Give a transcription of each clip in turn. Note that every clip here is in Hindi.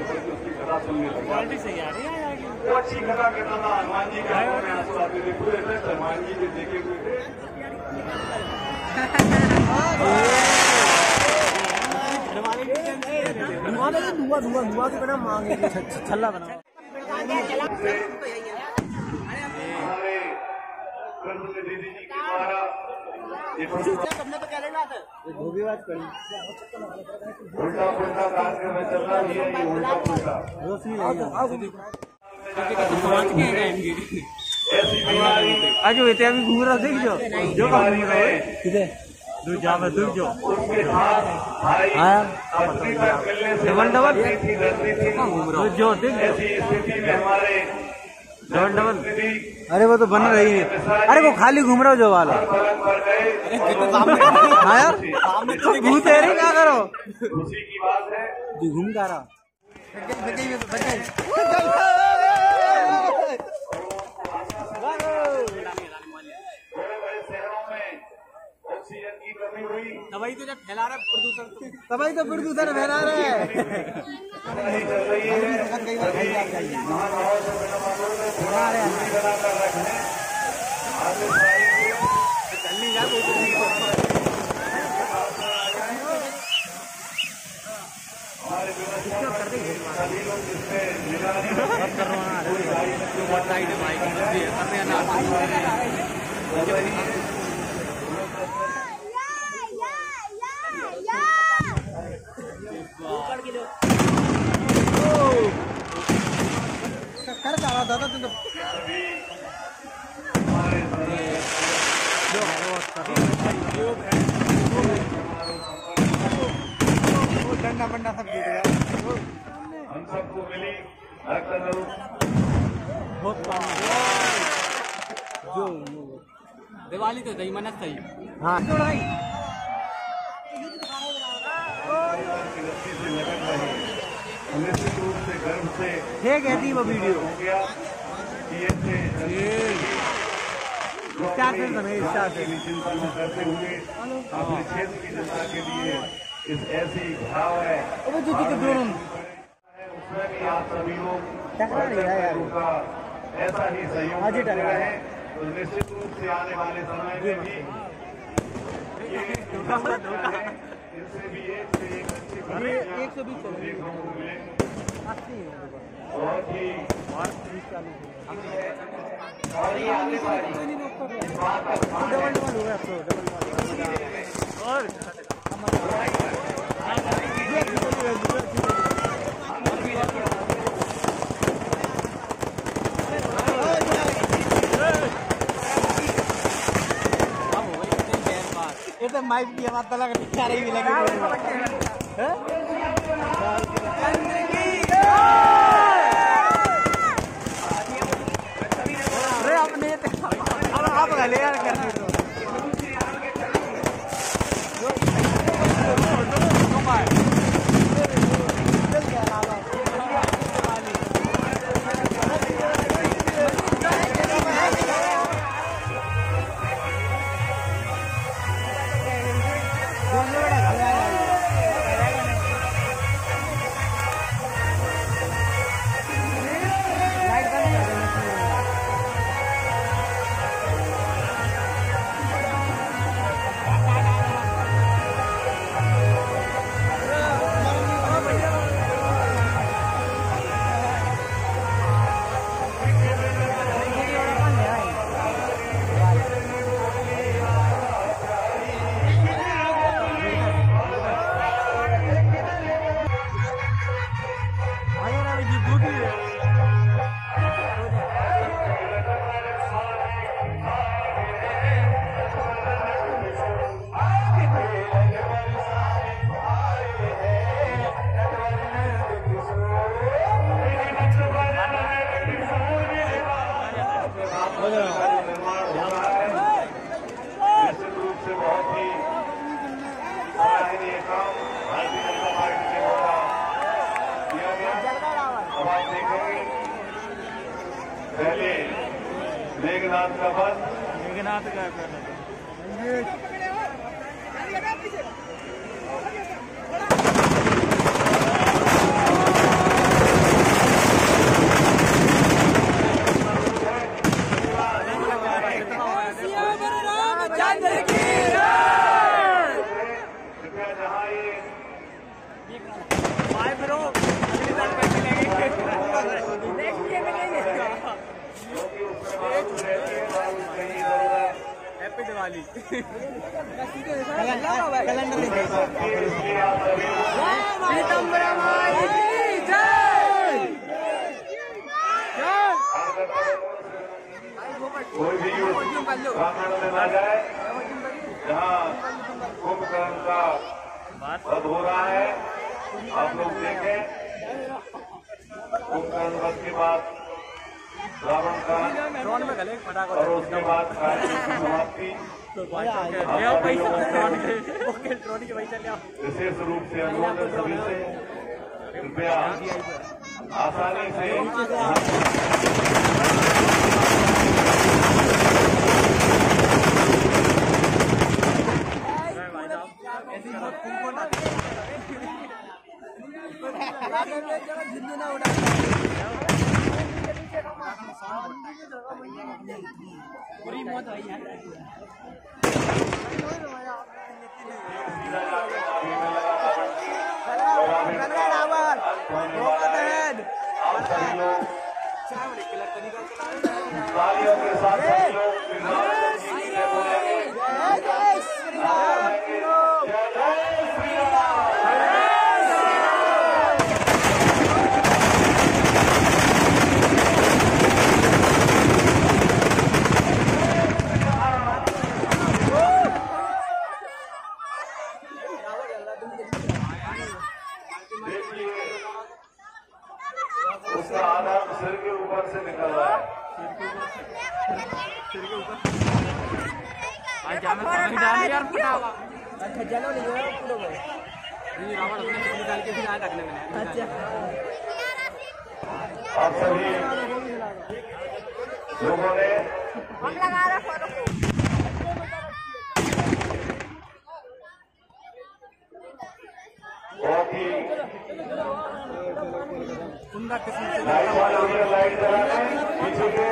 जाके कंपन उसकी कथा सुनने लगा वो अच्छी कथा कहता था हनुमान जी के आँखों में आँसू आते थे पूरे थे हनुमान जी के देखे हुए थे। धुआँ धुआँ धुआँ के बिना मांगेंगे छल्ला बना हमारे दीदी जी के द्वारा ये धोबीबाज करी। उल्टा पुल्टा कार्यक्रम में चल रहा है ये उल्टा पुल्टा। रोशनी लगी ऐसी बीमारी आज इतने अभी घूम रहा देख जो। जो बीमारी में किधे दूर जा मैं दूर जो। आया से डबल डबल? धरती थी। दूर जो देख जो ऐसी स्थिति में हमारे डबल डबल। अरे वो तो बन रही है। अरे वो खाली घूम रहा हो जो वाला। हाँ यार तो भूत है रे क्या करो? खुशी की बात है घूम का रहा तभी तो जब फैला रहा है प्रदूषण तभी तो प्रदूषण फैला रहे हैं। है बिना मालूम है थोड़ा दूरी बनाकर रखने आगे सारी को हमारे व्यवस्था सभी लोग जिसमें निगरानी कर डाला दादा तू तो डंडा बंडा सब जीत गया हम सबको मिली रक्त जो दिवाली तो सही मनत सही हाँ की रस्सी से लगन रही निश्चित रूप से। ये कहती वो वीडियो। हो करते हुए अपने क्षेत्र की जनता के लिए इस ऐसी भाव है। उसमें भी आप सभी लोग का ऐसा ही सहयोग ही तो निश्चित रूप से आने वाले समय में भी ये इससे भी एक से एक अच्छी एक सौ बीस माइक भी हमारा का रही लगी Salve, galera, cara. योगनाथ का का जय कोई भी ब्राह्मण में ना जाए जहाँ कुंभकर्ण का वध हो रहा है आप लोग देखें कुंभकर्ण वध के बाद रावण का और उसके बाद समाप्ति। आओ। विशेष रूप से अनुरोध है सभी से। कृपया आसानी से ऐसी बहुत पूरी मौत आई है। तालियों के साथ सभी लोग विधान से बोलेंगे जय जय श्री राम देखिए उसका आधार सिर के ऊपर से निकल रहा है आज जामे समझ डाल यार फटावा अच्छा चलो नहीं हो पूरा भाई ये रावण अपने डाल के फिर आए रखने में अच्छा आप सभी लोगों ने बहुत ही सुंदर किस्म से लाइट वाले भैया लाइट जला दें पीछे के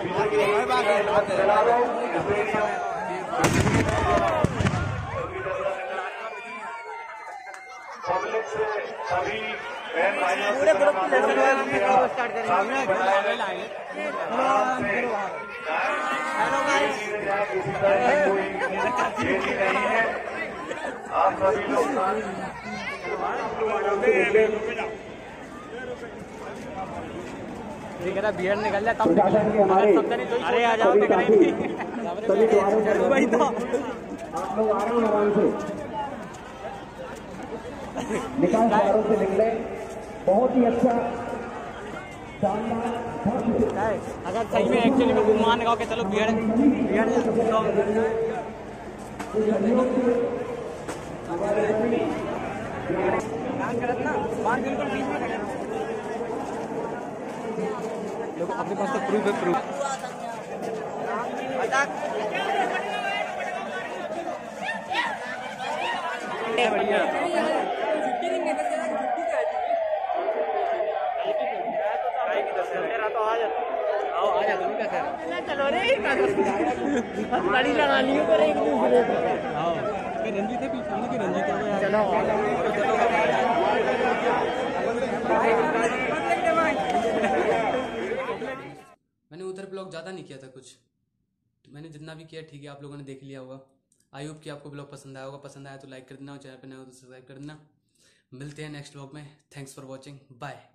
पीछे के लाइट जला दो स्टेडियम पूरे ग्रुप की लड़की लोग हम मेरा स्टार्ट करेंगे। Hello guys. आप सभी लोग ठीक है बियर निकल जाए तब सब जने जो। अरे आ जाओ पे तो। आप लोग आ रहे हैं आराम से। निकाल द्वारों से निकले। बहुत ही अच्छा अगर सही में एक्चुअली में मान लगाओ कि चलो बियर बियर देखो अपने पास तो प्रूफ है प्रूफ बढ़िया तेरा तो चलो रे पर एक दूसरे रंजीत है पीछे रंजीत है चलो मैंने उधर ब्लॉग ज़्यादा नहीं किया था कुछ। तो मैंने जितना भी किया, ठीक है, आप लोगों ने देख लिया होगा। आई होप कि आपको ब्लॉग पसंद आया होगा। पसंद आया तो लाइक कर देना और चैनल पर नया हो तो सब्सक्राइब कर देना। मिलते हैं नेक्स्ट ब्लॉग में। Thanks for watching bye